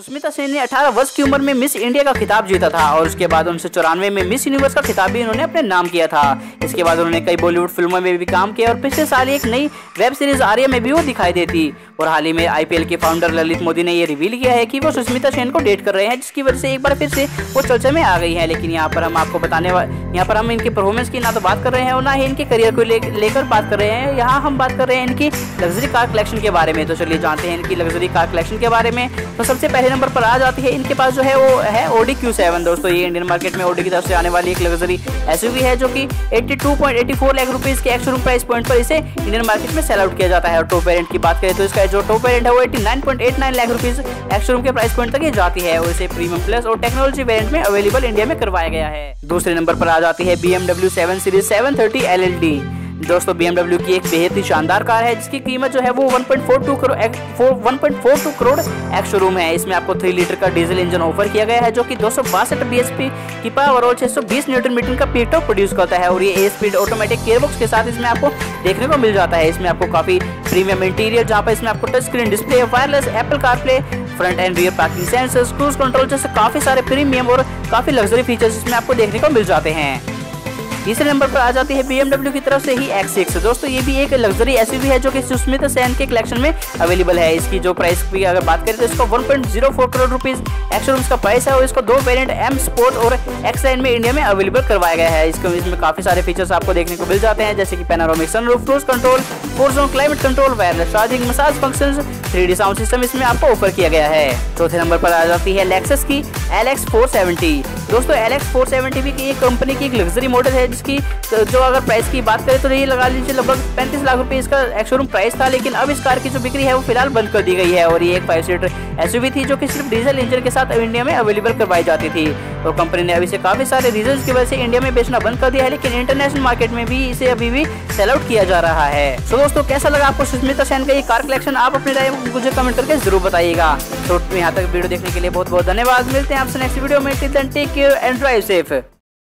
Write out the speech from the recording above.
सुष्मिता सेन ने 18 वर्ष की उम्र में मिस इंडिया का खिताब जीता था और उसके बाद उन्नीस सौ चौरानवे में मिस यूनिवर्स का खिताब भी इन्होंने अपने नाम किया था। इसके बाद उन्होंने कई बॉलीवुड फ़िल्मों में भी काम किया और पिछले साल एक नई वेब सीरीज़ आर्या में भी वो दिखाई देती। और हाल ही में आईपीएल के फाउंडर ललित मोदी ने ये रिवील किया है कि वो सुष्मिता सेन को डेट कर रहे हैं, जिसकी वजह से एक बार फिर से वो चर्चा में आ गई है। लेकिन यहाँ पर हम आपको बताने वाले यहाँ पर हम इनके परफॉर्मेंस की ना तो बात कर रहे हैं और ना ही इनके करियर को लेकर बात कर रहे हैं। यहाँ हम बात कर रहे हैं इनकी लग्जरी कार कलेक्शन के बारे में। तो चलिए जानते हैं इनकी लग्जरी कार कलेक्शन के बारे में। तो सबसे पहले नंबर पर आ जाती है। इनके पास जो है वो है ओडी क्यू सेवन दोस्तों। ये इंडियन मार्केट में ओडी की तरफ़ से आने वाली एक लग्जरी एसयूवी है जो कि 82.84 लाख रुपीज़ के एक्स रूम प्राइस पॉइंट पर इसे इंडियन मार्केट में सेल आउट किया जाता है। और टॉप वेरिएंट की बात करें तो इसका जो टॉप वेरिएंट है वो 89.89 लाख रुपीज़ एक्स के प्राइस पॉइंट तक ये जाती है। और इसे प्रीमियम प्लस और टेक्नोलॉजी वेरिएंट में अवेलेबल इंडिया में करवाया गया है। दूसरे नंबर पर आ जाती है B M W seven series seven thirty दोस्तों बी की एक बेहद ही शानदार कार है, जिसकी कीमत जो है वो 1.42 करोड़ 1.42 करोड़ एक्स शोरूम है। इसमें आपको 3 लीटर का डीजल इंजन ऑफ़र किया गया है, जो कि दो सौ की पावर और 620 न्यूटन मीटर का पीट प्रोड्यूस करता है, और ये ए स्पीड ऑटोमेटिक केयरबॉक्स के साथ इसमें आपको देखने को मिल जाता है। इसमें आपको काफ़ी प्रीमियम इंटीरियर जहाँ पर इसमें आपको touch screen display wireless Apple car play front and rear parking sensors cruise control जैसे काफ़ी सारे प्रीमियम और काफ़ी लग्जरी फीचर्स इसमें आपको देखने को मिल जाते हैं। तीसरे नंबर पर आ जाती है BMW की तरफ़ से ही X6 दोस्तों, ये भी एक लग्जरी एसयूवी है जो कि सुस्मित सेन के कलेक्शन में अवेलेबल है। इसकी जो प्राइस की अगर बात करें तो इसको 1.04 करोड़ रुपीज़ एक्स का प्राइस है और इसको दो वेरिएंट एम स्पोर्ट और एक्स लाइन में इंडिया में अवेलेबल करवाया गया है। इसको इसमें काफ़ी सारे फीचर्स आपको देखने को मिल जाते हैं, जैसे की panoramic sunroof cruise control four zone climate control wireless charging massage function three D sound system इसमें आपको ऑफ़र किया गया है। चौथे नंबर पर आ जाती है लेक्सस की एल एक्स दोस्तों एल एक्स भी एक कंपनी की एक लग्जरी मॉडल है जिसकी जो अगर प्राइस की बात करें तो ये लगा लीजिए लगभग पैंतीस लाख रुपए इसका एक्सोरूम प्राइस था, लेकिन अब इस कार की जो बिक्री है, वो फ़िलहाल बंद कर दी गई है और ये एक फाइव सीटर एसयूवी थी, जो कि सिर्फ़ डीजल इंजन के साथ इंडिया में अवेलेबल करवाई जाती थी। तो कंपनी ने अभी से काफ़ी सारे रीजन की वजह से इंडिया में बेचना बंद कर दिया है, लेकिन इंटरनेशनल मार्केट में भी इसे अभी भी सेल आउट किया जा रहा है। तो दोस्तों, कैसा लगा आपको सुष्मिता सेन का ये कार कलेक्शन आप अपने राय मुझे कमेंट करके ज़रूर बताइएगा। तो यहाँ तक वीडियो देखने के लिए बहुत बहुत धन्यवाद। मिलते हैं आपसे नेक्स्ट वीडियो में। Take care and drive safe